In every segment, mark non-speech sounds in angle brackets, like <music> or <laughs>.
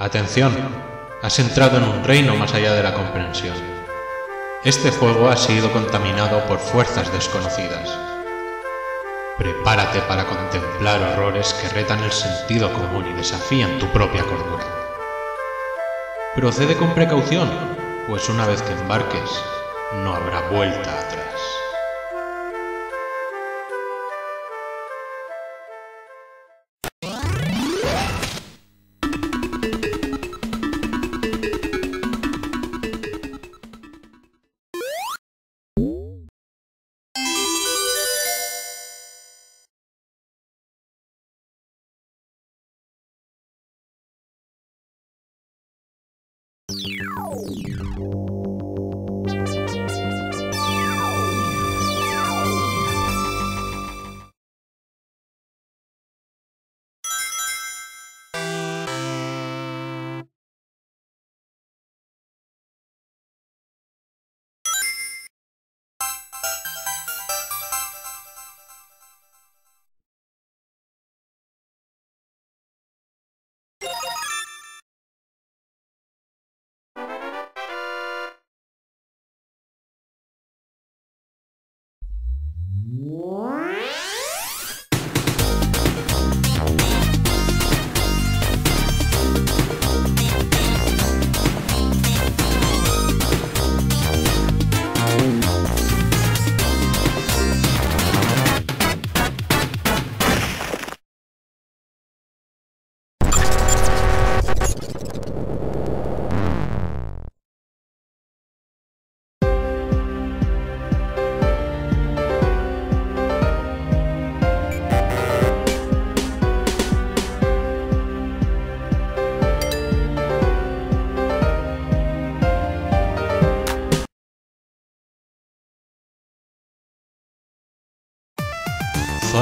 Atención, has entrado en un reino más allá de la comprensión. Este juego ha sido contaminado por fuerzas desconocidas. Prepárate para contemplar horrores que retan el sentido común y desafían tu propia cordura. Procede con precaución, pues una vez que embarques, no habrá vuelta atrás.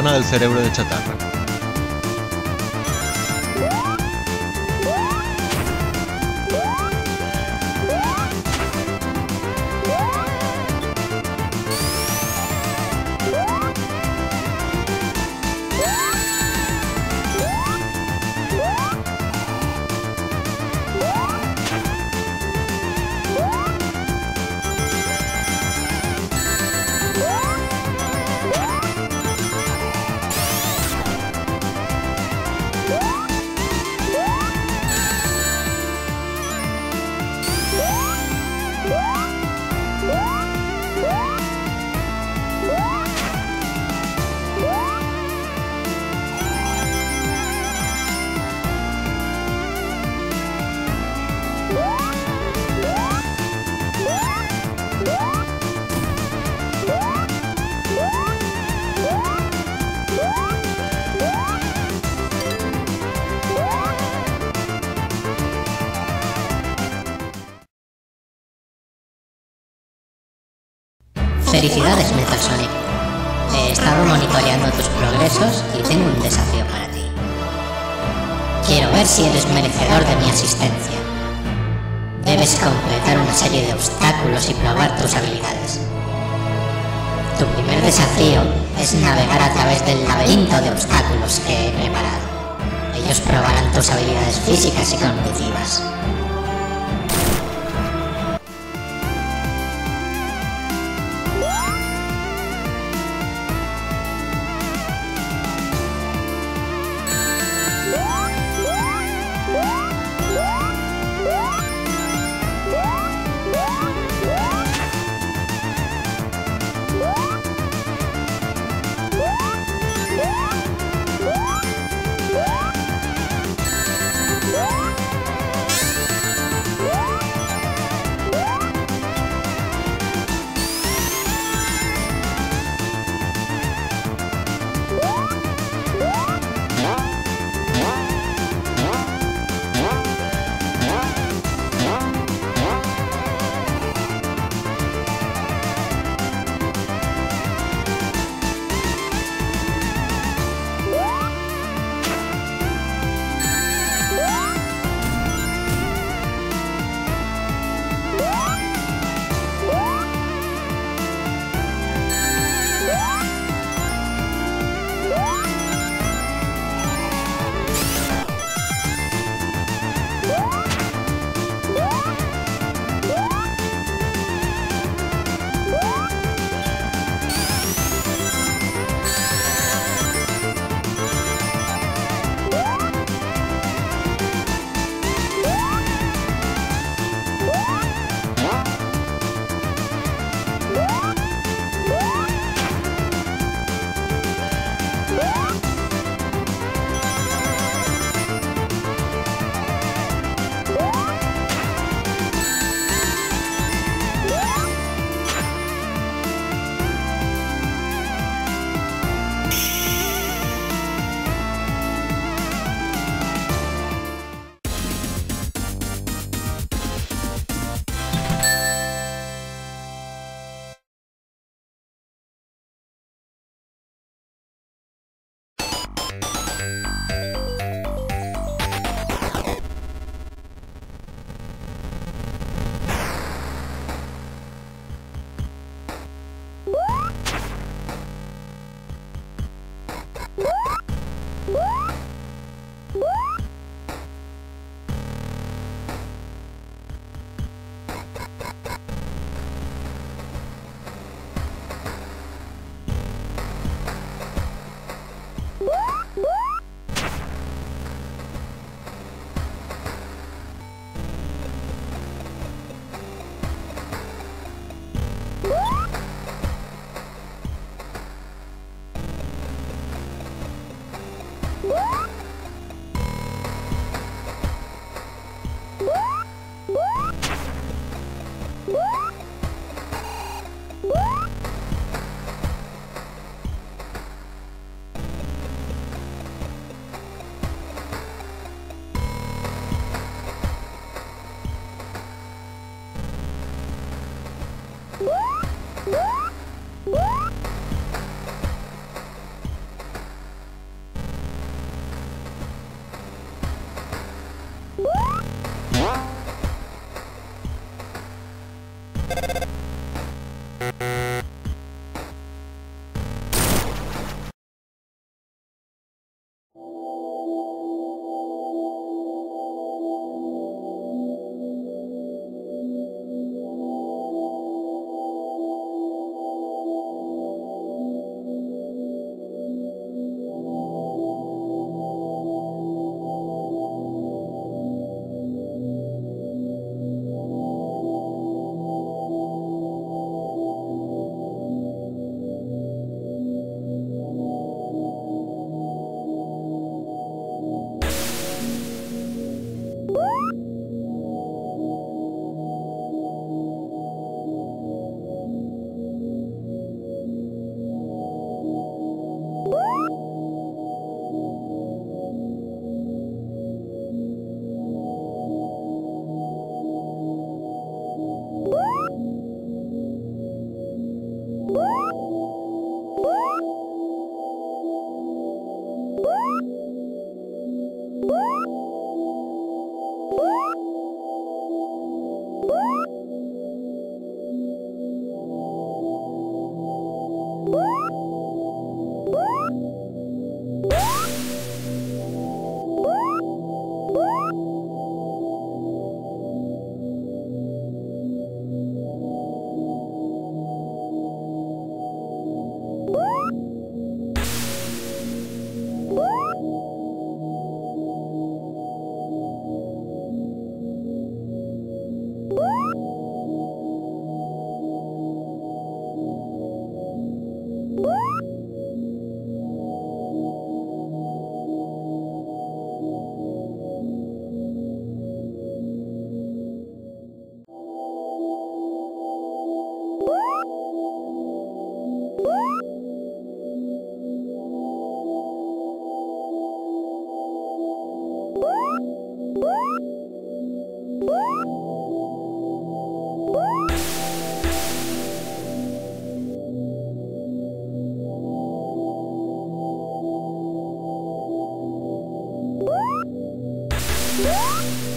Zona del cerebro de chatarra. Felicidades, Metal Sonic. He estado monitoreando tus progresos y tengo un desafío para ti. Quiero ver si eres merecedor de mi asistencia. Debes completar una serie de obstáculos y probar tus habilidades. Tu primer desafío es navegar a través del laberinto de obstáculos que he preparado. Ellos probarán tus habilidades físicas y cognitivas.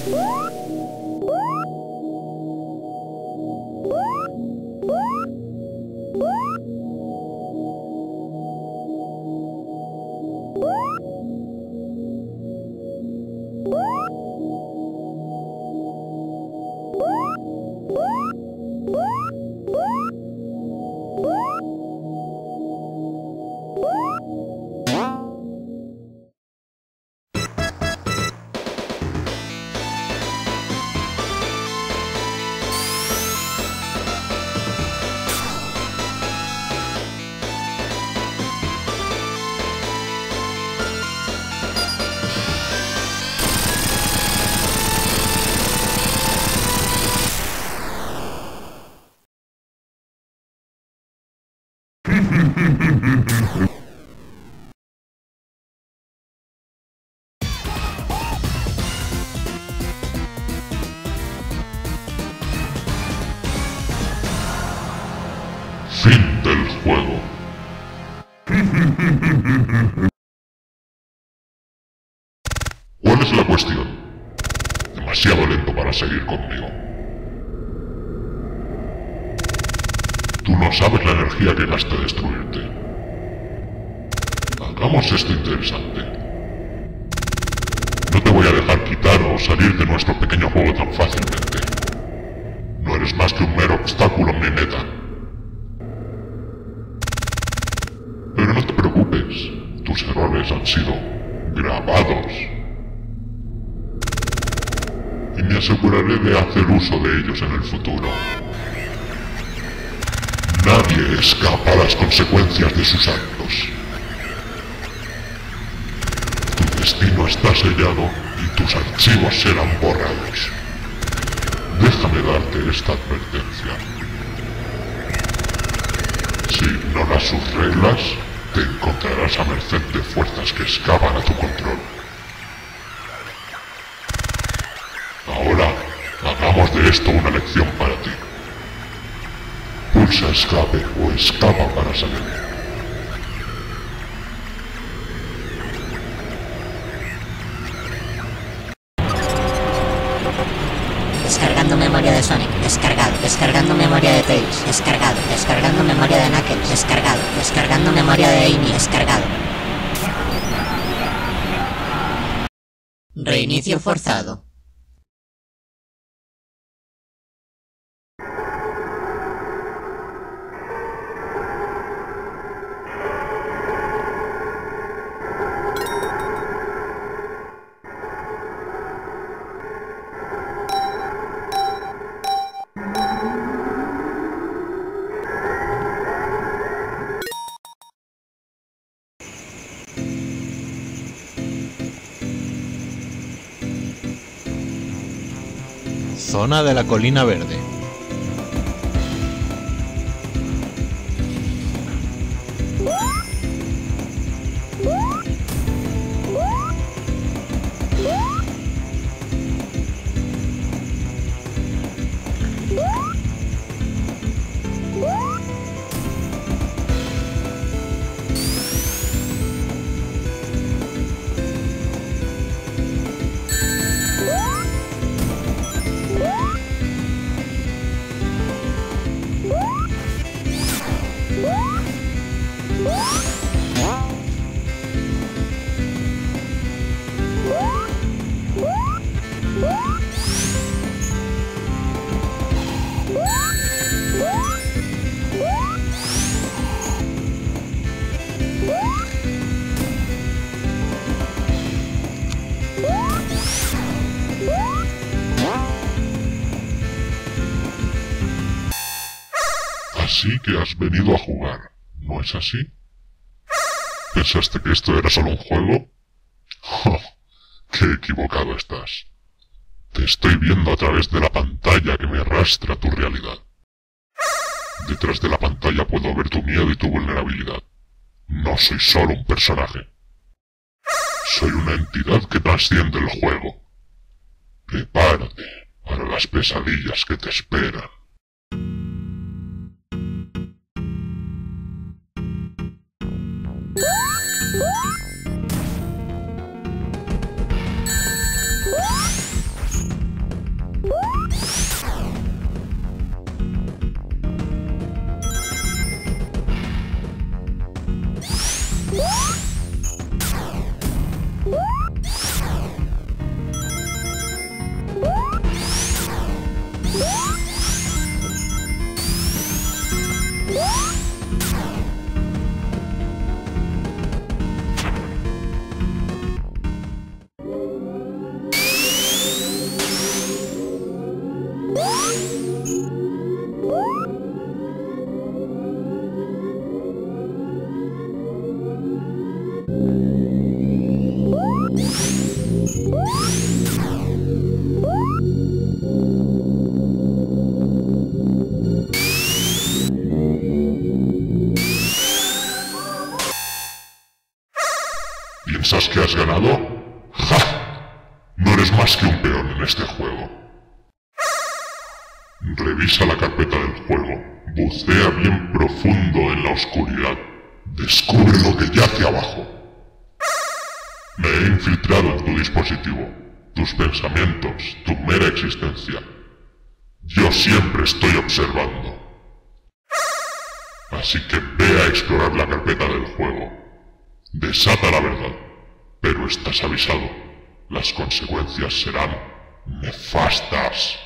Woo! Han sido grabados. Y me aseguraré de hacer uso de ellos en el futuro. Nadie escapa a las consecuencias de sus actos. Tu destino está sellado y tus archivos serán borrados. Déjame darte esta advertencia. Si ignoras sus reglas, te encontrarás a merced de fuerzas que escapan a tu control. Ahora, hagamos de esto una lección para ti. Pulsa escape o escapa para salir. Descargado, descargando memoria de Knuckles, descargado, descargando memoria de Amy, descargado. Reinicio forzado. Zona de la Colina Verde. Solo un juego? <laughs> ¡Qué equivocado estás! Te estoy viendo a través de la pantalla que me arrastra tu realidad. Detrás de la pantalla puedo ver tu miedo y tu vulnerabilidad. No soy solo un personaje. Soy una entidad que trasciende el juego. Prepárate para las pesadillas que te esperan. Así que ve a explorar la carpeta del juego. Desata la verdad, pero estás avisado. Las consecuencias serán nefastas.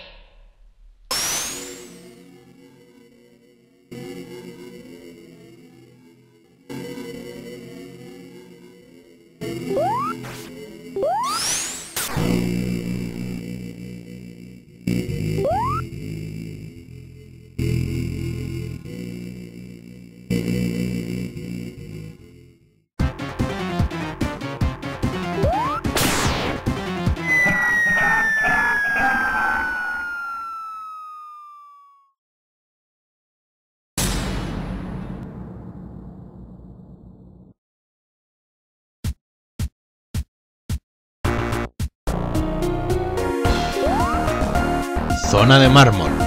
Zona de mármol.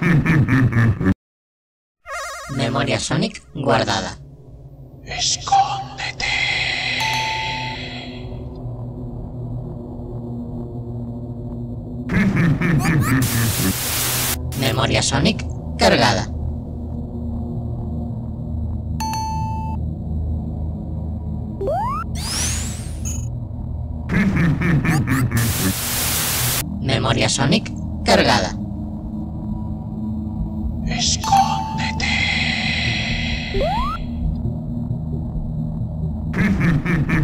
<laughs> Memoria Sonic guardada. Escóndete. Memoria Sonic cargada. Memoria Sonic cargada. 仕込んでフフフフ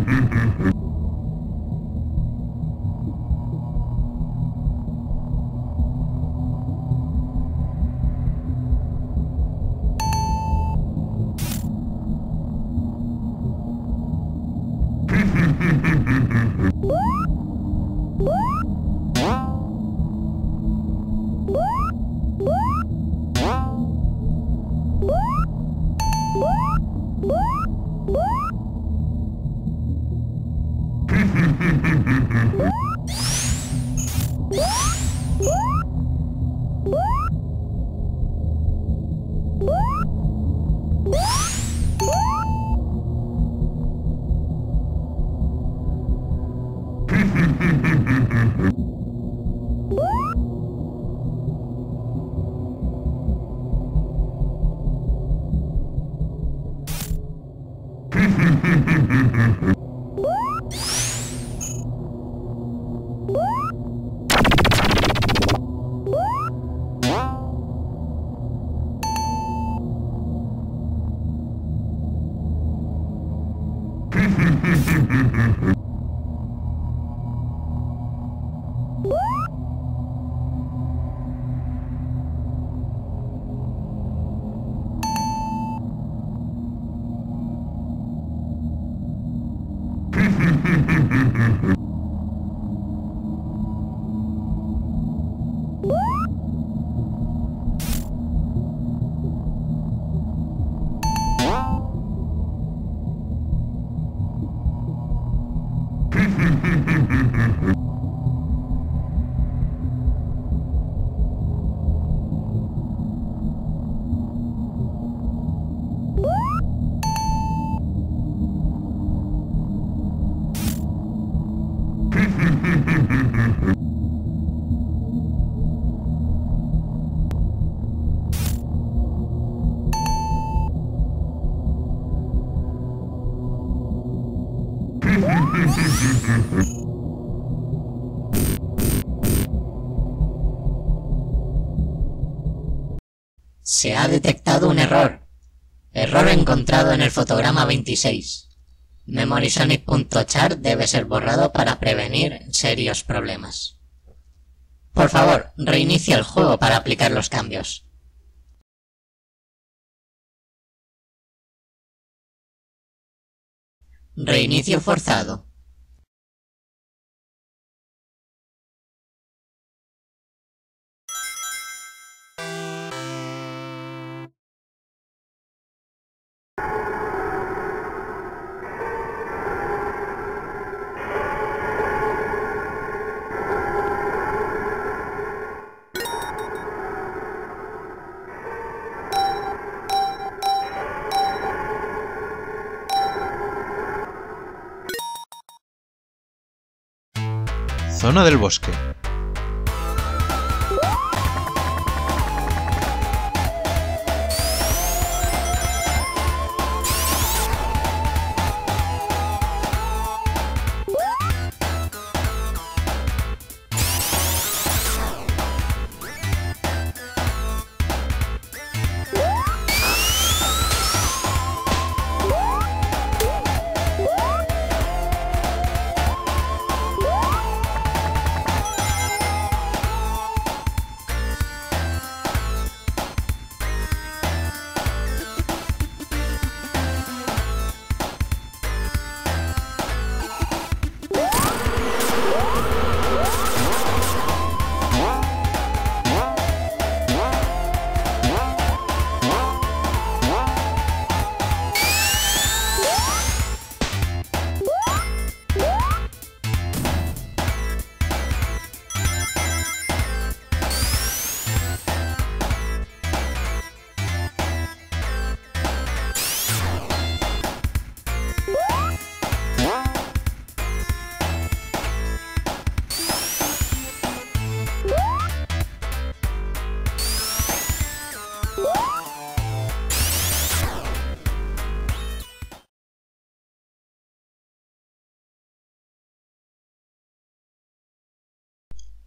Ha detectado un error. Error encontrado en el fotograma 26. Memorysonic.char debe ser borrado para prevenir serios problemas. Por favor, reinicia el juego para aplicar los cambios. Reinicio forzado. Del bosque.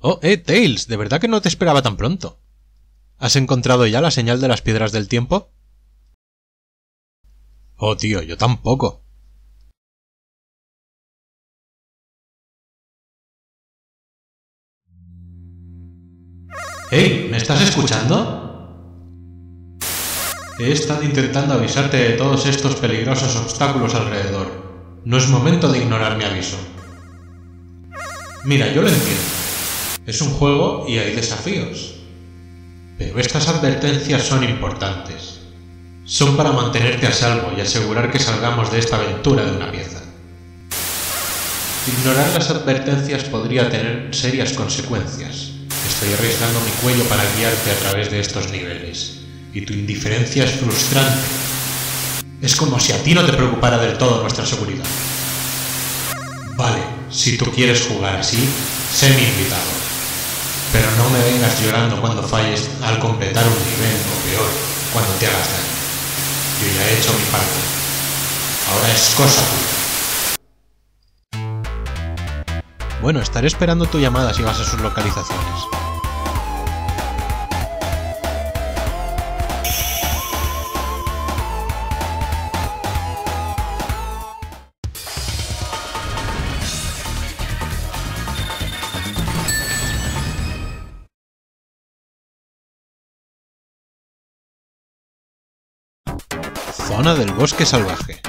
Oh, eh, Tails, de verdad que no te esperaba tan pronto. ¿Has encontrado ya la señal de las piedras del tiempo? Oh, tío, yo tampoco. ¡Hey! ¿Me estás escuchando? He estado intentando avisarte de todos estos peligrosos obstáculos alrededor. No es momento de ignorar mi aviso. Mira, yo lo entiendo. Es un juego y hay desafíos. Pero estas advertencias son importantes. Son para mantenerte a salvo y asegurar que salgamos de esta aventura de una pieza. Ignorar las advertencias podría tener serias consecuencias. Estoy arriesgando mi cuello para guiarte a través de estos niveles. Y tu indiferencia es frustrante. Es como si a ti no te preocupara del todo nuestra seguridad. Vale, si tú quieres jugar así, sé mi invitado. Pero no me vengas llorando cuando falles al completar un nivel o peor, cuando te hagas daño. Yo ya he hecho mi parte. Ahora es cosa tuya. Bueno, estaré esperando tu llamada si vas a sus localizaciones. Del bosque salvaje.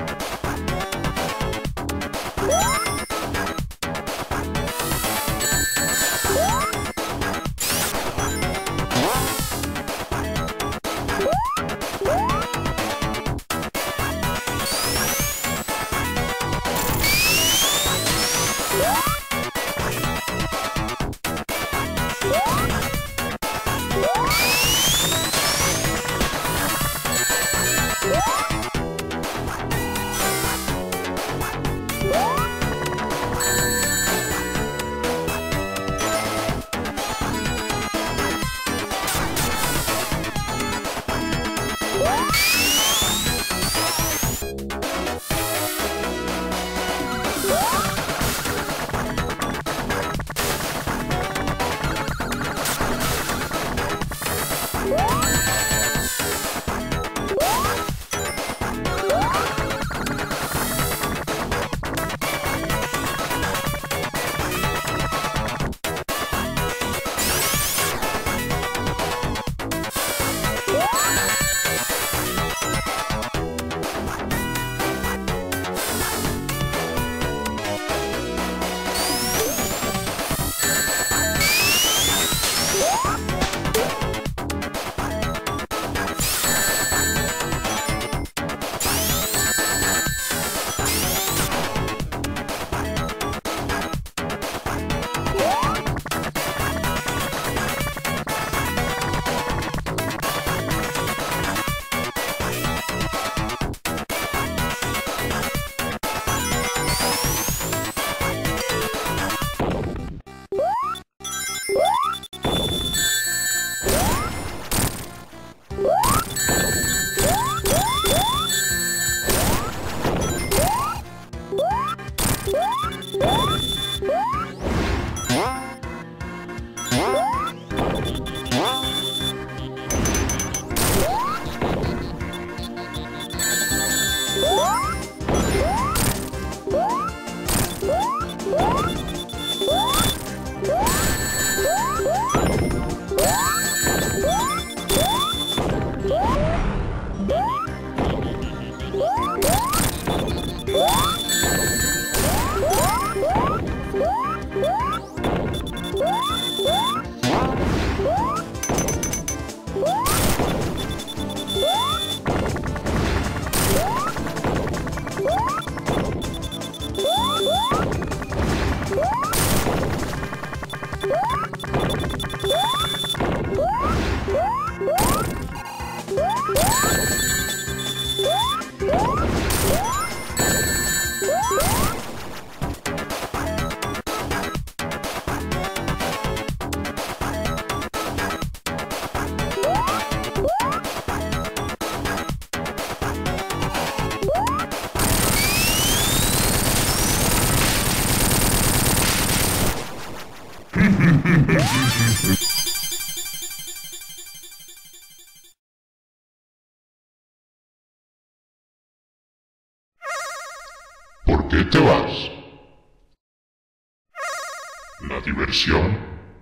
Diversión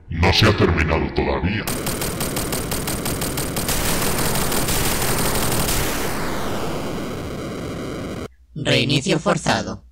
no se ha terminado todavía. Reinicio forzado.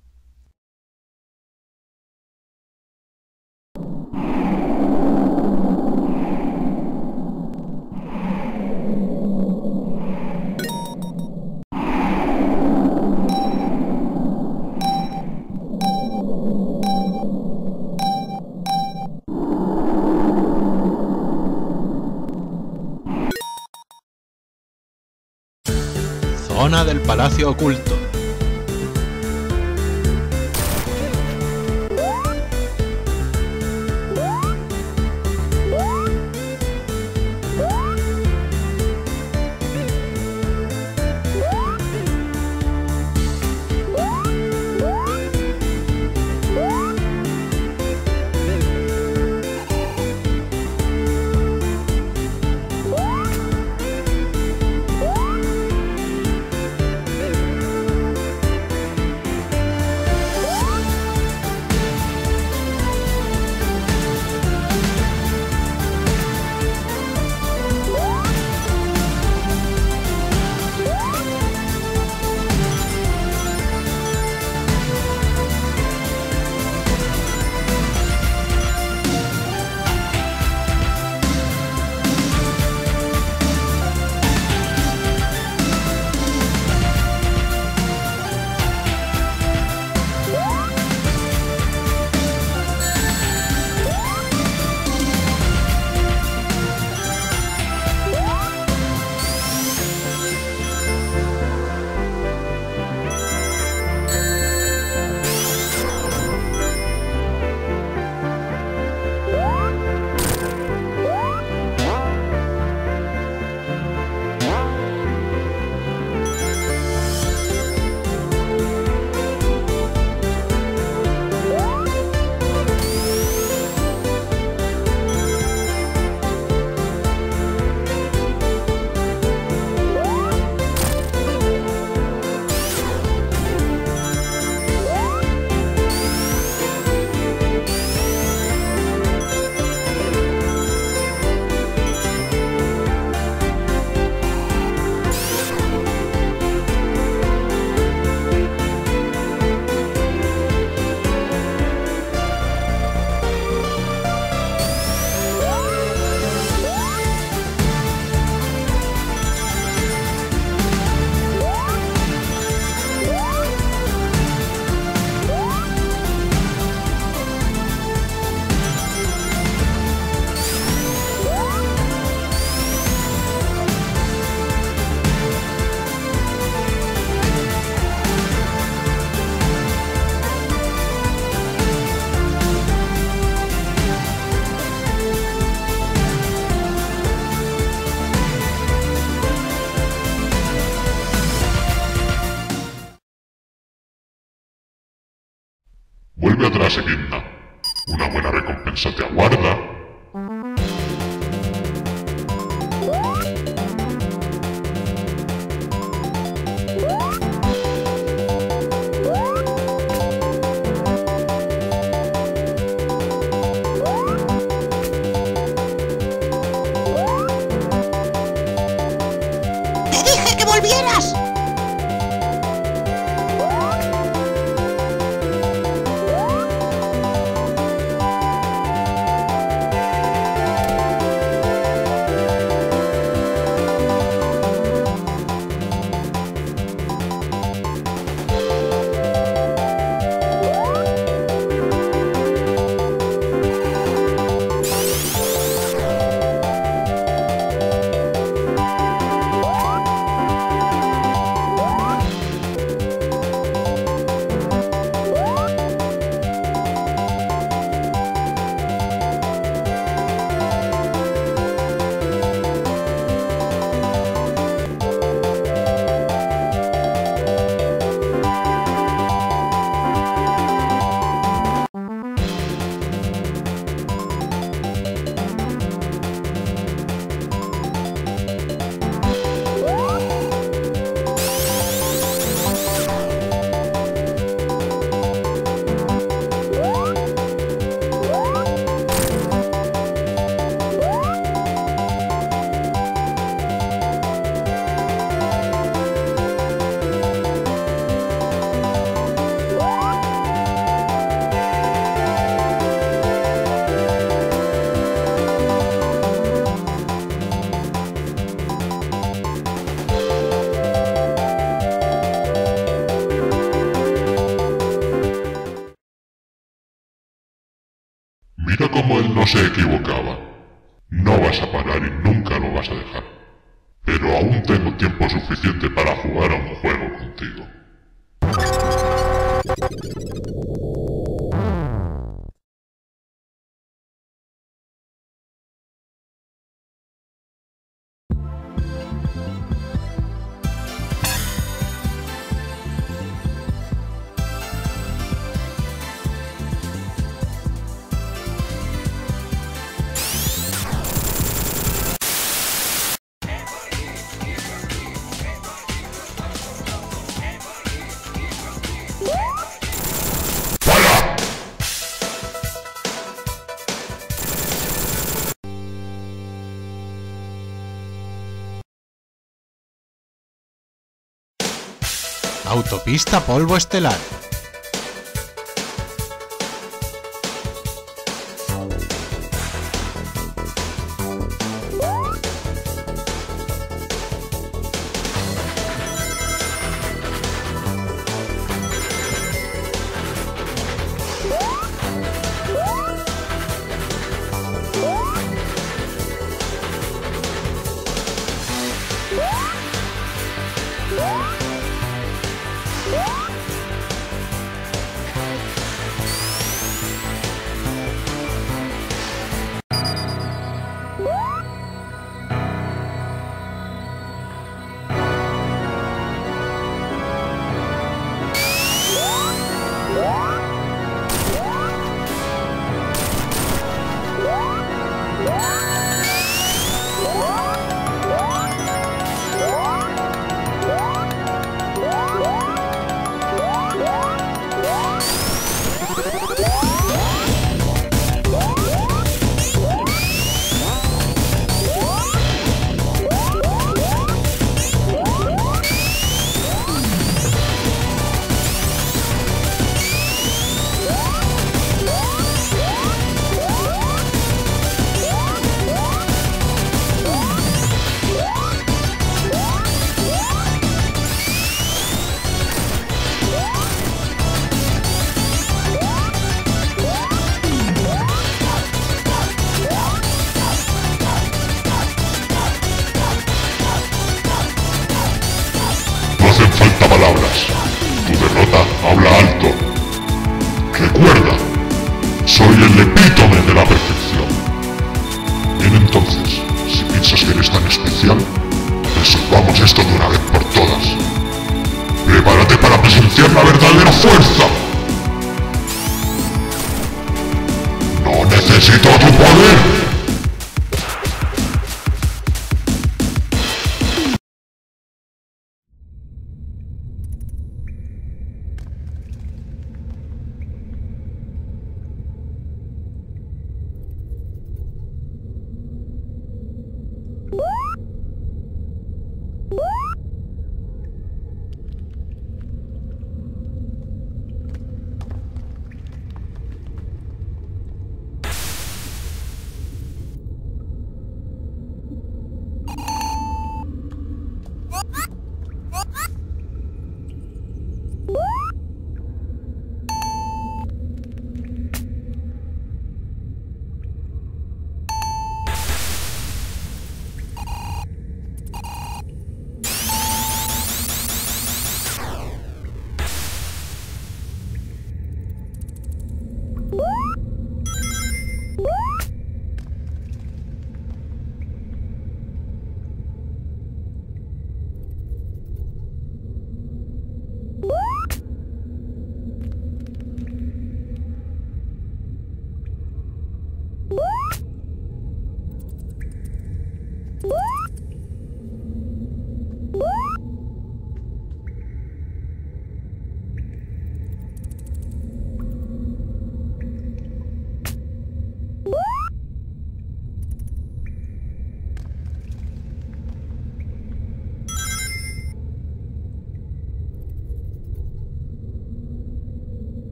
Zona del Palacio Oculto. Vuelve atrás, Equidna. Una buena recompensa te aguarda. ¡Te dije que volvieras! Se equivocaba. No vas a parar y nunca lo vas a dejar. Pero aún tengo tiempo suficiente para jugar a un juego contigo. Autopista Polvo Estelar.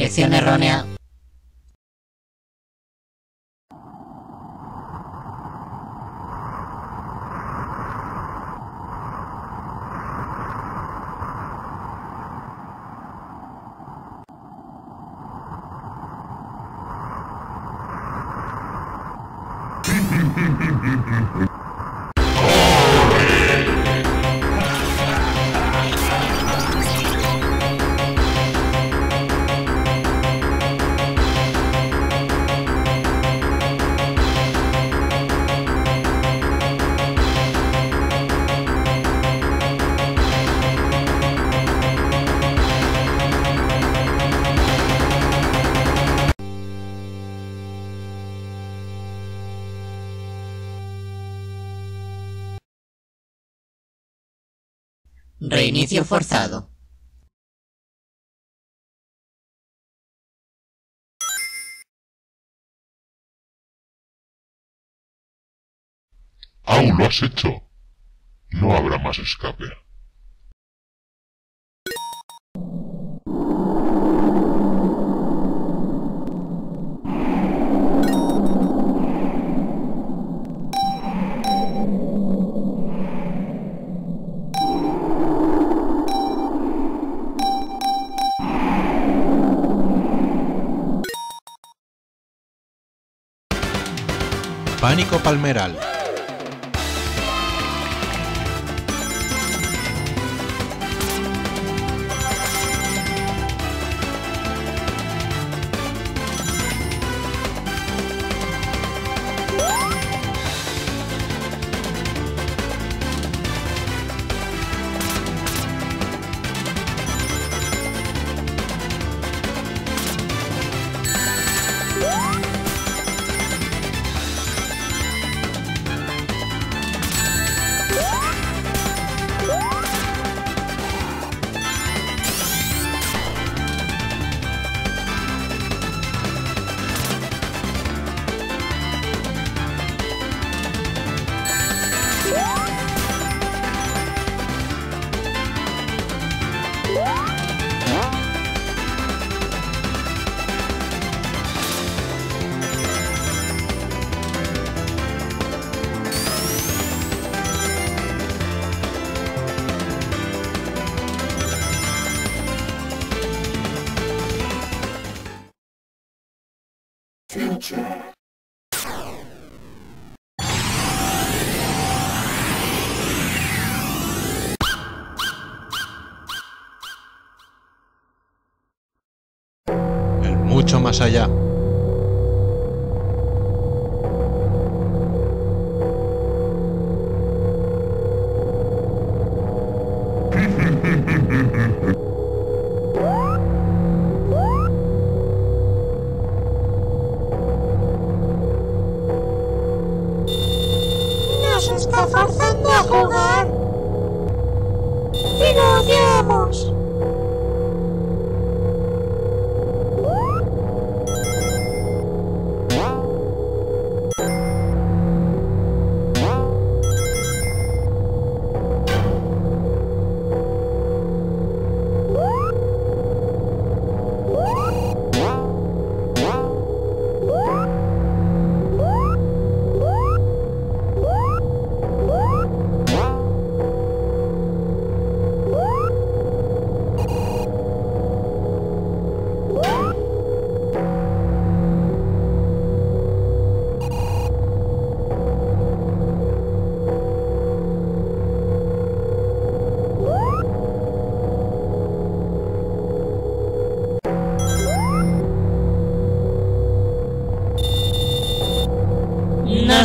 Dirección errónea. Reinicio forzado. ¡Aún lo has hecho! No habrá más escape. Pánico Palmeral. Más allá.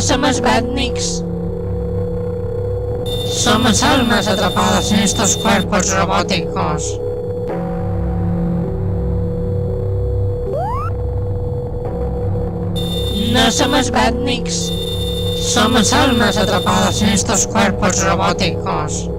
No somos badniks. Somos almas atrapadas en estos cuerpos robóticos. No somos badniks. Somos almas atrapadas en estos cuerpos robóticos.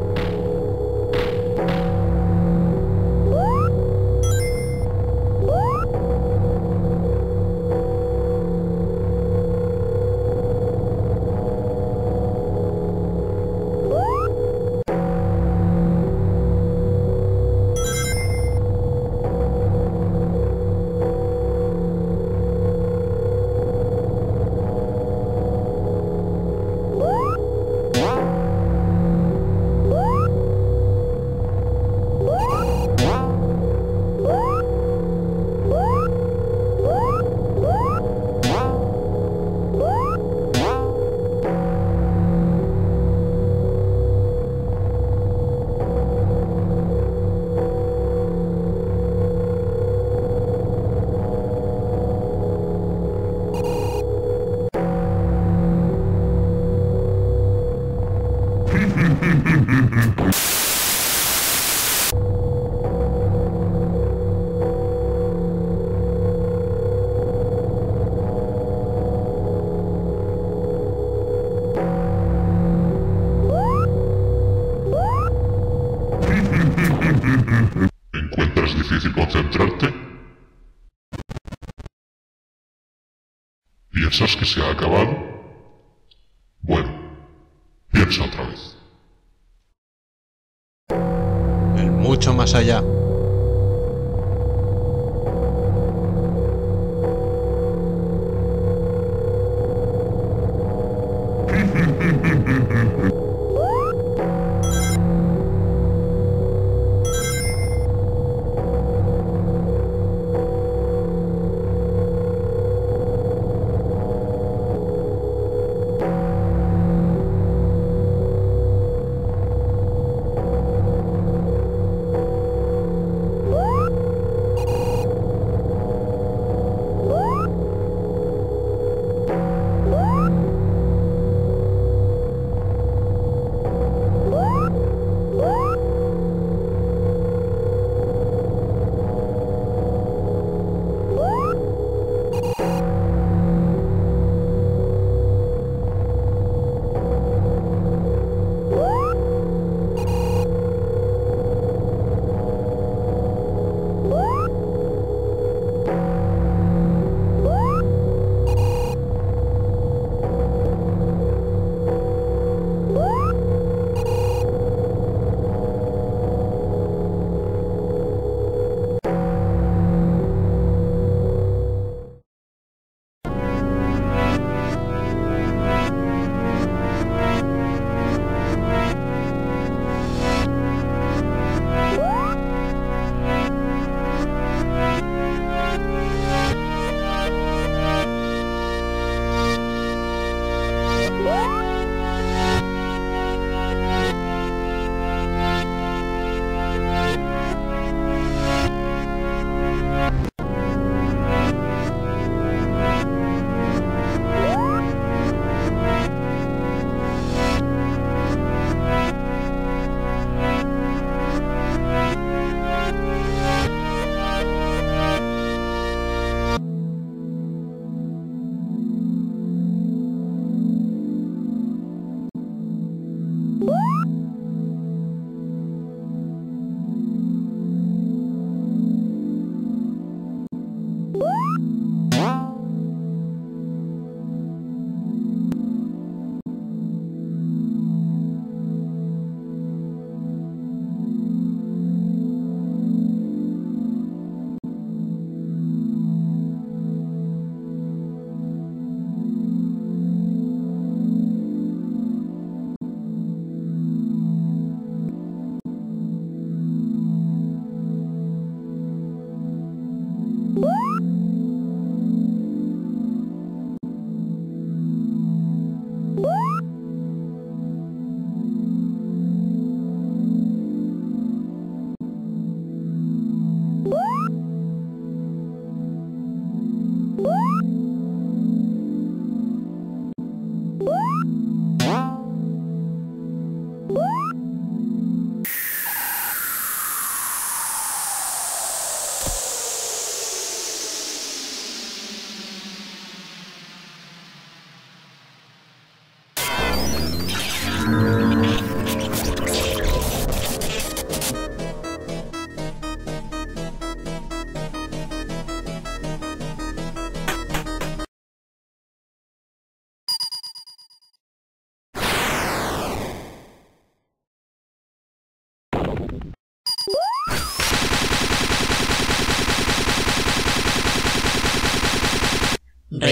Allá.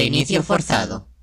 Reinicio forzado.